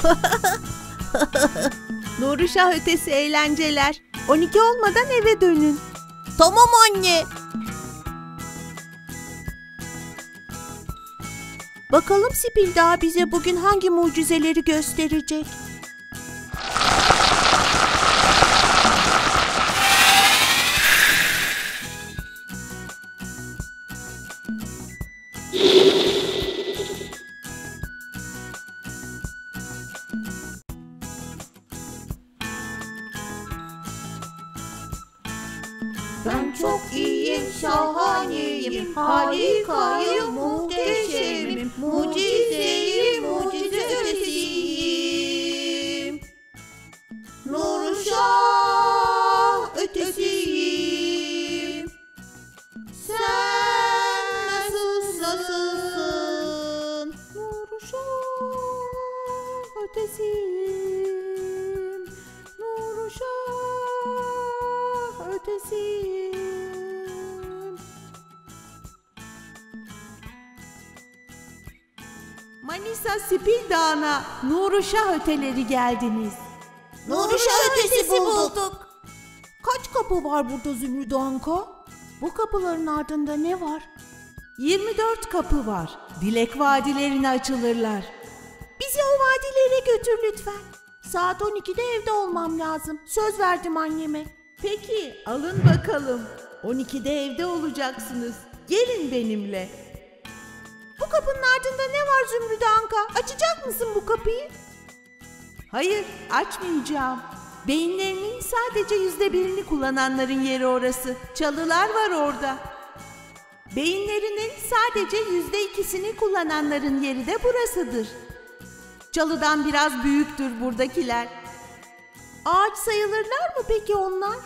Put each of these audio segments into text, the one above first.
Nuruşah ötesi eğlenceler. 12 olmadan eve dönün. Tamam anne. Bakalım Sipil daha bize bugün hangi mucizeleri gösterecek? Nuruşah ötesiyim. Nuruşah ötesiyim. Manisa Sipil Dağı'na Nuruşah öteleri geldiniz. Nuruşah ötesi bulduk. Kaç kapı var burada Zümrüt Anka? Bu kapıların ardında ne var? 24 kapı var. Dilek vadilerine açılırlar. Bizi o vadilere götür lütfen. Saat 12'de evde olmam lazım. Söz verdim anneme. Peki alın bakalım. 12'de evde olacaksınız. Gelin benimle. Bu kapının ardında ne var Zümrüt Anka? Açacak mısın bu kapıyı? Hayır, açmayacağım. Beyinlerinin sadece yüzde birini kullananların yeri orası. Çalılar var orada. Beyinlerinin sadece yüzde ikisini kullananların yeri de burasıdır. Çalıdan biraz büyüktür buradakiler. Ağaç sayılırlar mı peki onlar?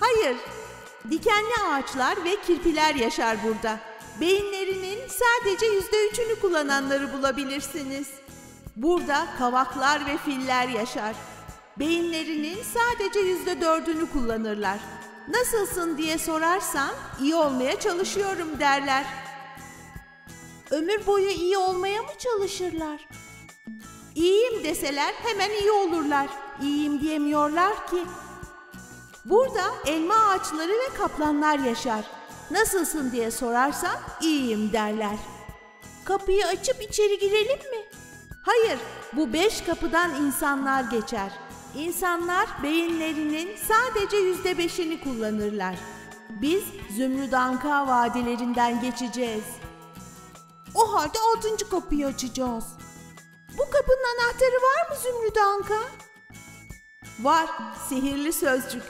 Hayır. Dikenli ağaçlar ve kirpiler yaşar burada. Beyinlerinin sadece yüzde üçünü kullananları bulabilirsiniz. Burada kavaklar ve filler yaşar. Beyinlerinin sadece yüzde dördünü kullanırlar. Nasılsın diye sorarsan iyi olmaya çalışıyorum derler. Ömür boyu iyi olmaya mı çalışırlar? İyiyim deseler hemen iyi olurlar. İyiyim diyemiyorlar ki. Burada elma ağaçları ve kaplanlar yaşar. Nasılsın diye sorarsan iyiyim derler. Kapıyı açıp içeri girelim mi? Hayır, bu beş kapıdan insanlar geçer. İnsanlar beyinlerinin sadece yüzde beşini kullanırlar. Biz Zümrüdanka vadilerinden geçeceğiz. O halde altıncı kapıyı açacağız. Kapının anahtarı var mı Zümrüdanka? Var, sihirli sözcük.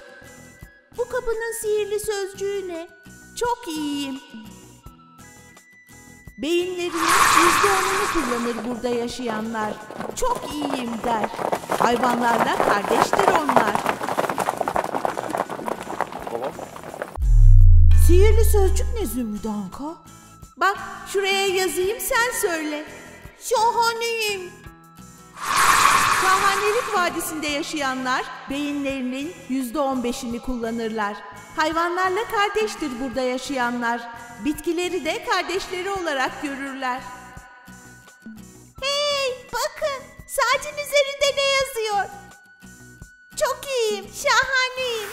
Bu kapının sihirli sözcüğü ne? Çok iyiyim. Beyinlerinin yüzde onunu kullanır burada yaşayanlar. Çok iyiyim der. Hayvanlarla kardeştir onlar. Sihirli sözcük ne Zümrüt Anka? Bak şuraya yazayım sen söyle. Şahaneyim. Şahanelik Vadisi'nde yaşayanlar beyinlerinin yüzde on beşini kullanırlar. Hayvanlarla kardeştir burada yaşayanlar. Bitkileri de kardeşleri olarak görürler. Hey bakın saatin üzerinde ne yazıyor? Çok iyiyim, şahaneyim.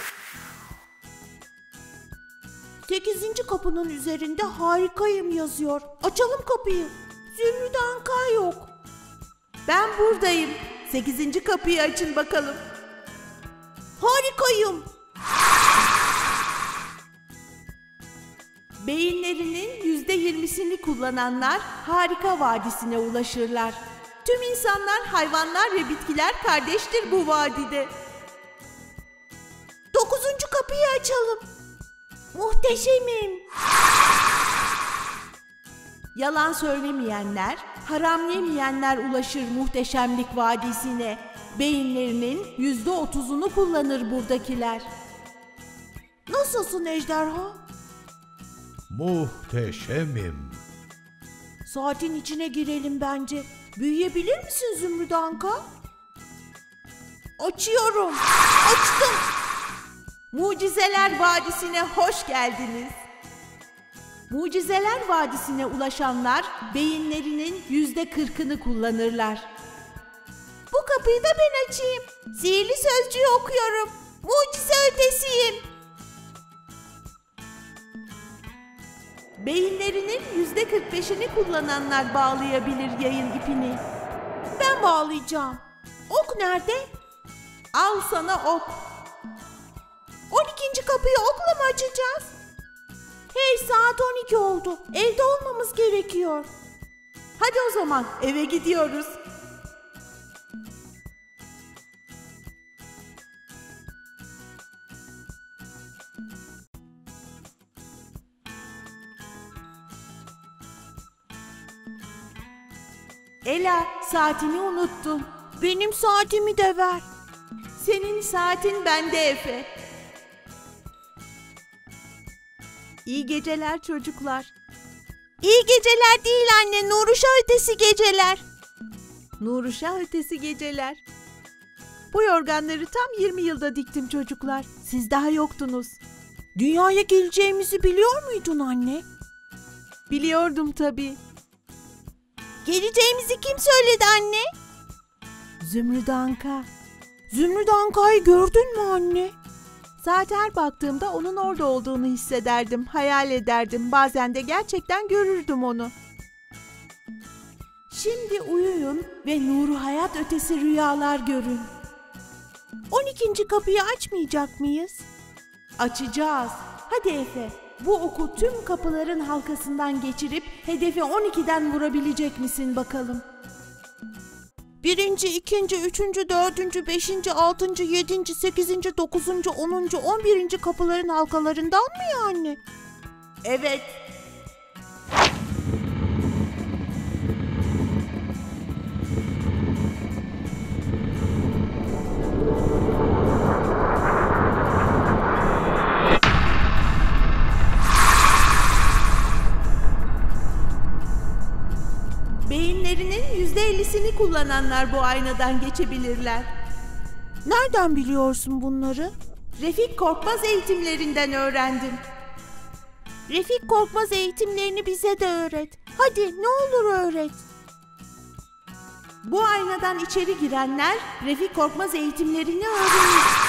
Sekizinci kapının üzerinde harikayım yazıyor. Açalım kapıyı. Zümrüt Anka yok. Ben buradayım. Sekizinci kapıyı açın bakalım. Harikayım. Beyinlerinin yüzde yirmisini kullananlar harika vadisine ulaşırlar. Tüm insanlar, hayvanlar ve bitkiler kardeştir bu vadide. Dokuzuncu kapıyı açalım. Muhteşemim. Yalan söylemeyenler, haram yemeyenler ulaşır muhteşemlik vadisine. Beyinlerinin yüzde otuzunu kullanır buradakiler. Nasılsın ejderha? Muhteşemim. Saatin içine girelim bence. Büyüyebilir misin Zümrüt Anka? Açıyorum. Açtım. Mucizeler Vadisi'ne hoş geldiniz. Mucizeler Vadisi'ne ulaşanlar beyinlerinin yüzde kırkını kullanırlar. Bu kapıyı da ben açayım. Sihirli sözcüğü okuyorum. Mucize ötesiyim. Beyinlerinin yüzde 45'ini kullananlar bağlayabilir yayın ipini. Ben bağlayacağım. Ok nerede? Al sana ok. 12. kapıyı okla mı açacağız? Hey saat 12 oldu. Evde olmamız gerekiyor. Hadi o zaman eve gidiyoruz. Ela saatini unuttun. Benim saatimi de ver. Senin saatin bende Efe. İyi geceler çocuklar. İyi geceler değil anne, Nuruşa ötesi geceler. Nuruşa ötesi geceler. Bu yorganları tam 20 yılda diktim çocuklar. Siz daha yoktunuz. Dünyaya geleceğimizi biliyor muydun anne? Biliyordum tabii. Geleceğimizi kim söyledi anne? Zümrüt Anka. Zümrüt Anka'yı gördün mü anne? Saat her baktığımda onun orada olduğunu hissederdim, hayal ederdim. Bazen de gerçekten görürdüm onu. Şimdi uyuyun ve nuru hayat ötesi rüyalar görün. 12. kapıyı açmayacak mıyız? Açacağız. Hadi Efe, bu oku tüm kapıların halkasından geçirip hedefi 12'den vurabilecek misin bakalım? Birinci, ikinci, üçüncü, dördüncü, beşinci, altıncı, yedinci, sekizinci, dokuzuncu, onuncu, on birinci kapıların halkalarından mı yani? Evet. Kullananlar bu aynadan geçebilirler. Nereden biliyorsun bunları? Refik Korkmaz eğitimlerinden öğrendim. Refik Korkmaz eğitimlerini bize de öğret. Hadi ne olur öğret. Bu aynadan içeri girenler Refik Korkmaz eğitimlerini öğrenir.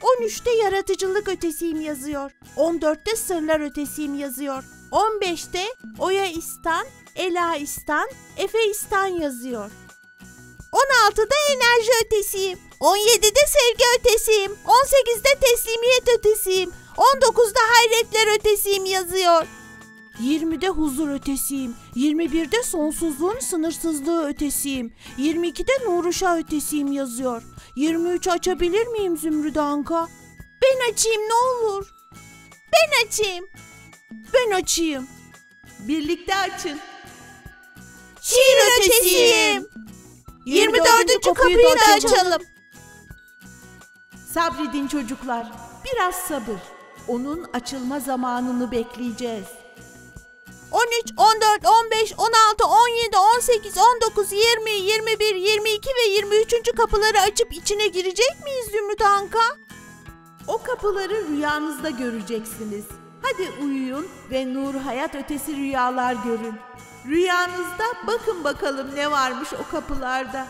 13'te yaratıcılık ötesiyim yazıyor. 14'te sırlar ötesiyim yazıyor. 15'te Oya İstan, Ela İstan, Efe İstan yazıyor. 16'da enerji ötesiyim. 17'de sevgi ötesiyim. 18'de teslimiyet ötesiyim. 19'da hayretler ötesiyim yazıyor. 20'de huzur ötesiyim. 21'de sonsuzluğun sınırsızlığı ötesiyim. 22'de Nuruşa ötesiyim yazıyor. 23 açabilir miyim Zümrüt Anka? Ben açayım ne olur. Ben açayım. Ben açayım. Birlikte açın. Şiir ötesiyim. 24. kapıyı da açalım. Sabredin çocuklar. Biraz sabır. Onun açılma zamanını bekleyeceğiz. 13, 14, 15, 16, 17, 18, 19, 20, 21, 22 ve 23. kapıları açıp içine girecek miyiz Zümrüt Anka? O kapıları rüyanızda göreceksiniz. Hadi uyuyun ve nur hayat ötesi rüyalar görün. Rüyanızda bakın bakalım ne varmış o kapılarda.